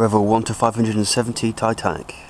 Revel 1 to 570 Titanic.